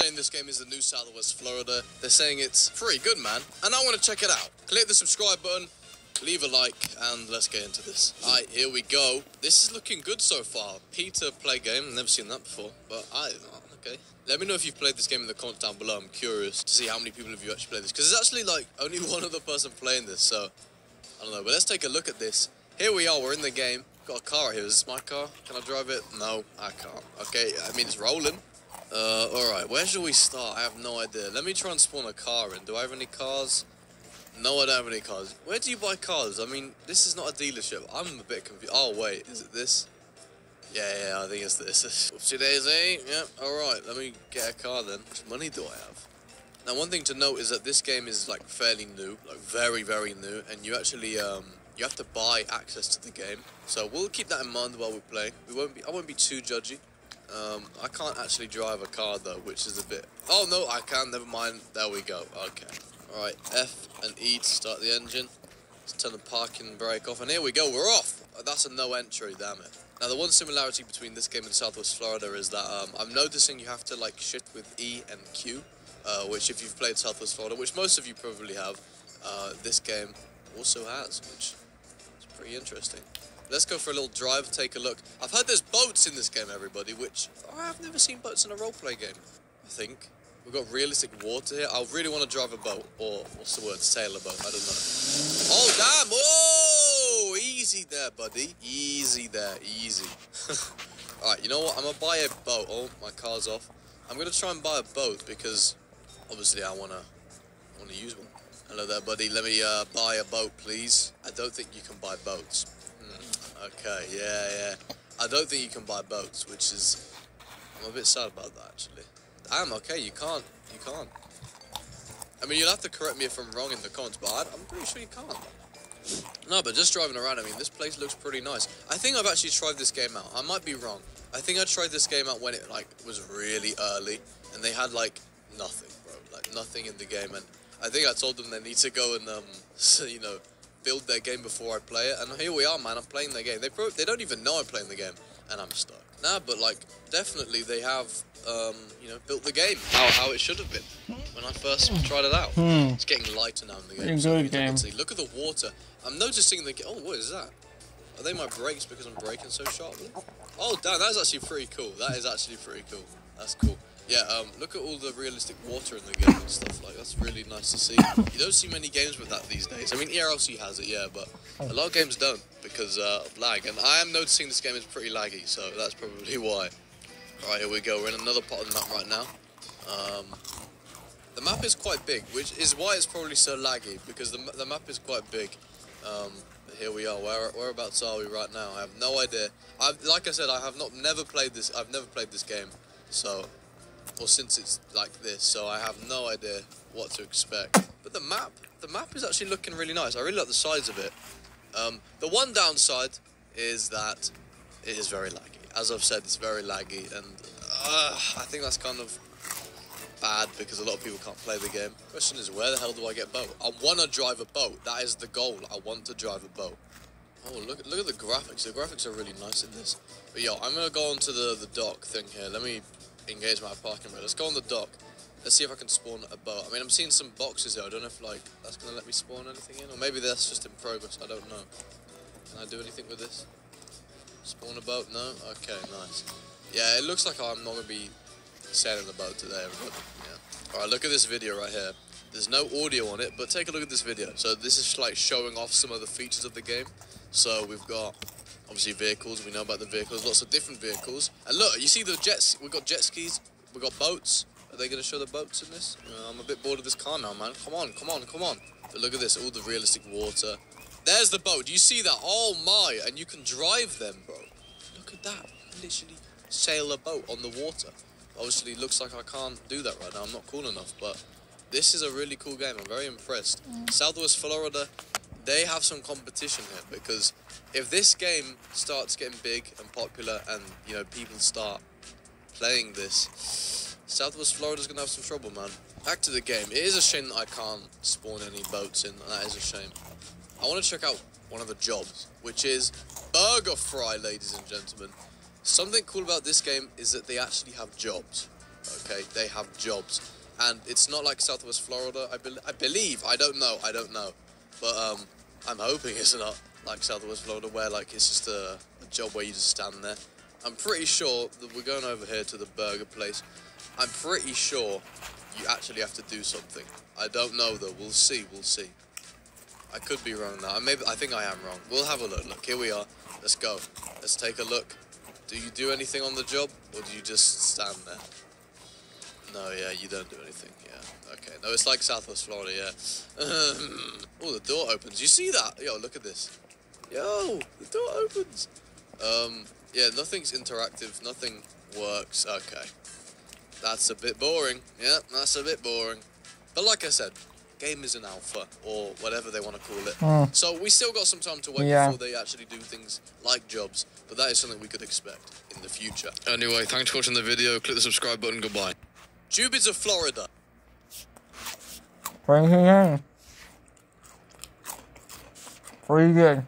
saying this game is the new Southwest Florida. They're saying it's pretty good, man. And I want to check it out. Click the subscribe button, leave a like, and let's get into this. Alright, here we go. This is looking good so far. Peter play game, never seen that before, but I, okay. Let me know if you've played this game in the comments down below. I'm curious to see how many people have you actually played this. Because there's actually like only one other person playing this, so I don't know. But let's take a look at this. Here we are, we're in the game. Got a car here. Is this my car? Can I drive it? No, I can't. Okay, I mean, it's rolling. Uh, alright, where should we start? I have no idea. Let me try and spawn a car in. Do I have any cars? No, I don't have any cars. Where do you buy cars? I mean, this is not a dealership. I'm a bit confused. Oh, wait, is it this? Yeah, yeah, I think it's this. Oopsie daisy. Yep, alright, let me get a car then. How much money do I have? Now, one thing to note is that this game is, like, fairly new. Like, very, very new. And you actually, um, you have to buy access to the game. So we'll keep that in mind while we play. We won't be, I won't be too judgy. Um, I can't actually drive a car though, which is a bit... Oh no, I can, never mind. There we go, okay. Alright, F and E to start the engine. Let's turn the parking brake off, and here we go, we're off! That's a no entry, damn it. Now the one similarity between this game and Southwest Florida is that um, I'm noticing you have to like shift with E and Q, uh, which if you've played Southwest Florida, which most of you probably have, uh, this game also has, which is pretty interesting. Let's go for a little drive, take a look. I've heard there's boats in this game, everybody, which I've never seen boats in a roleplay game, I think. We've got realistic water here. I really want to drive a boat, or what's the word, sail a boat, I don't know. Oh, damn! Oh, easy there, buddy. Easy there, easy. Alright, you know what? I'm to buy a boat. Oh, my car's off. I'm to try and buy a boat because, obviously, I want to use one. Hello there, buddy. Let me uh, buy a boat, please. I don't think you can buy boats. Okay, yeah, yeah. I don't think you can buy boats, which is... I'm a bit sad about that, actually. Damn, okay, you can't. You can't. I mean, you'll have to correct me if I'm wrong in the comments, but I'm pretty sure you can't. No, but just driving around, I mean, this place looks pretty nice. I think I've actually tried this game out. I might be wrong. I think I tried this game out when it, like, was really early, and they had, like, nothing, bro. Like, nothing in the game, and I think I told them they need to go and, um, you know, build their game before I play it. And here we are, man. I'm playing their game. They pro they don't even know I'm playing the game, and I'm stuck. Nah, but like definitely they have, um, you know, built the game how how it should have been when I first tried it out. Hmm. It's getting lighter now in the game. So good game. Look at the water. I'm noticing the. Oh, what is that? Are they my brakes because I'm braking so sharply? Oh, damn, that is actually pretty cool. That is actually pretty cool. That's cool. Yeah, um, look at all the realistic water in the game and stuff like that's really nice to see. You don't see many games with that these days. I mean, ERLC has it, yeah, but a lot of games don't because uh, of lag. And I am noticing this game is pretty laggy, so that's probably why. Right, here we go. We're in another part of the map right now. Um, the map is quite big, which is why it's probably so laggy because the, the map is quite big. Um, here we are. Where whereabouts are we right now? I have no idea. I've, like I said, I have not never played this. I've never played this game, so or since it's like this, so I have no idea what to expect. But the map, the map is actually looking really nice. I really like the size of it. Um, the one downside is that it is very laggy. As I've said, it's very laggy, and uh, I think that's kind of bad because a lot of people can't play the game. Question is, where the hell do I get boat? I want to drive a boat. That is the goal. I want to drive a boat. Oh, look, look at the graphics. The graphics are really nice in this. But yo, I'm going to go onto the, the dock thing here. Let me engage my parking brake. Let's go on the dock. Let's see if I can spawn a boat. I mean, I'm seeing some boxes here. I don't know if, like, that's going to let me spawn anything in. Or maybe that's just in progress. I don't know. Can I do anything with this? Spawn a boat? No? Okay, nice. Yeah, it looks like I'm not going to be sailing the boat today, everybody. Yeah. Alright, look at this video right here. There's no audio on it, but take a look at this video. So this is like showing off some of the features of the game. So we've got obviously vehicles. We know about the vehicles. Lots of different vehicles. And look, you see the jets. We've got jet skis. We've got boats. Are they going to show the boats in this? Uh, I'm a bit bored of this car now, man. Come on, come on, come on. But look at this. All the realistic water. There's the boat. Do you see that? Oh my! And you can drive them, bro. Look at that. Literally sail a boat on the water. Obviously, looks like I can't do that right now. I'm not cool enough, but this is a really cool game. I'm very impressed. Southwest Florida, they have some competition here because if this game starts getting big and popular and, you know, people start playing this, Southwest Florida's to have some trouble, man. Back to the game. It is a shame that I can't spawn any boats in. That is a shame. I want to check out one of the jobs, which is Burger Fry, ladies and gentlemen. Something cool about this game is that they actually have jobs. Okay, they have jobs, and it's not like Southwest Florida. I, be- I believe. I don't know. I don't know, but um, I'm hoping it's not like Southwest Florida, where like it's just a, a job where you just stand there. I'm pretty sure that we're going over here to the burger place. I'm pretty sure you actually have to do something. I don't know though. We'll see. We'll see. I could be wrong now. Maybe I think I am wrong. We'll have a look. Look, here we are. Let's go. Let's take a look. Do you do anything on the job, or do you just stand there? No, yeah, you don't do anything. Yeah. Okay. No, it's like Southwest Florida. Yeah. oh, the door opens. You see that? Yo, look at this. Yo, the door opens. Um, yeah, nothing's interactive. Nothing works. Okay. That's a bit boring. Yeah, that's a bit boring. But like I said, game is an alpha or whatever they want to call it. Hmm. So we still got some time to wait Yeah. before they actually do things like jobs. But that is something we could expect in the future. Anyway, thanks for watching the video. Click the subscribe button. Goodbye. Jubids of Florida. Bring it in. Pretty good.